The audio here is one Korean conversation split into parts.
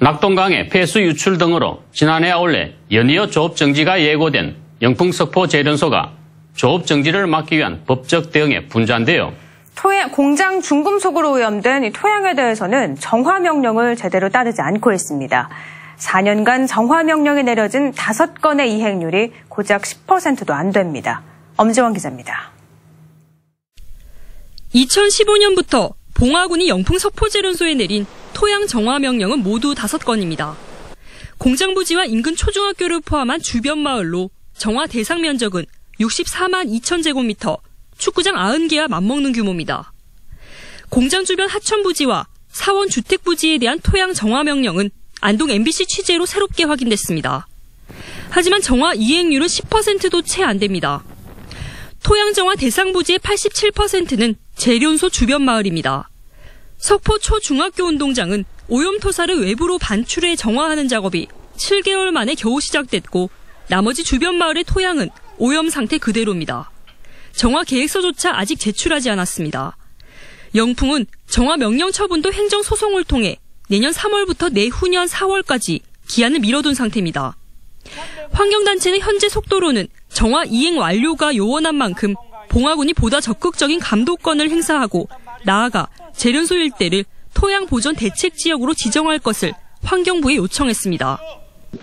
낙동강의 폐수 유출 등으로 지난해와 올해 연이어 조업 정지가 예고된 영풍석포 재련소가 조업 정지를 막기 위한 법적 대응에 분주한데요. 토양, 공장 중금속으로 오염된 이 토양에 대해서는 정화 명령을 제대로 따르지 않고 있습니다. 4년간 정화 명령이 내려진 5건의 이행률이 고작 10%도 안 됩니다. 엄지원 기자입니다. 2015년부터 봉화군이 영풍 석포재련소에 내린 토양 정화 명령은 모두 5건입니다. 공장 부지와 인근 초중학교를 포함한 주변 마을로 정화 대상 면적은 64만 2천 제곱미터, 축구장 90개와 맞먹는 규모입니다. 공장 주변 하천 부지와 사원 주택 부지에 대한 토양 정화 명령은 안동 MBC 취재로 새롭게 확인됐습니다. 하지만 정화 이행률은 10%도 채 안 됩니다. 토양 정화 대상 부지의 87%는 재련소 주변 마을입니다. 석포 초중학교 운동장은 오염토사를 외부로 반출해 정화하는 작업이 7개월 만에 겨우 시작됐고 나머지 주변 마을의 토양은 오염 상태 그대로입니다. 정화 계획서조차 아직 제출하지 않았습니다. 영풍은 정화 명령 처분도 행정 소송을 통해 내년 3월부터 내후년 4월까지 기한을 미뤄둔 상태입니다. 환경단체는 현재 속도로는 정화 이행 완료가 요원한 만큼 봉화군이 보다 적극적인 감독권을 행사하고 나아가 재련소 일대를 토양 보존 대책 지역으로 지정할 것을 환경부에 요청했습니다.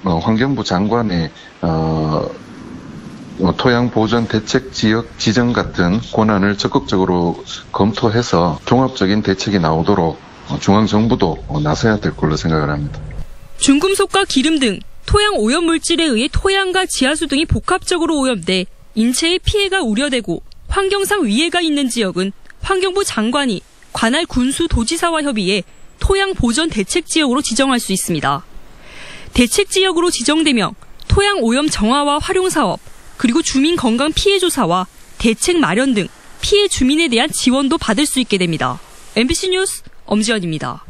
어, 환경부 장관의 어, 어, 토양 보존 대책 지역 지정 같은 권한을 적극적으로 검토해서 종합적인 대책이 나오도록 어, 중앙 정부도 어, 나서야 될 걸로 생각을 합니다. 중금속과 기름 등 토양 오염 물질에 의해 토양과 지하수 등이 복합적으로 오염돼 인체에 피해가 우려되고 환경상 위해가 있는 지역은 환경부 장관이 관할 군수 도지사와 협의해 토양 보전 대책 지역으로 지정할 수 있습니다. 대책 지역으로 지정되면 토양 오염 정화와 활용 사업, 그리고 주민 건강 피해 조사와 대책 마련 등 피해 주민에 대한 지원도 받을 수 있게 됩니다. MBC 뉴스 엄지연입니다.